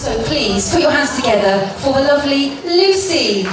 So please put your hands together for the lovely Lucy.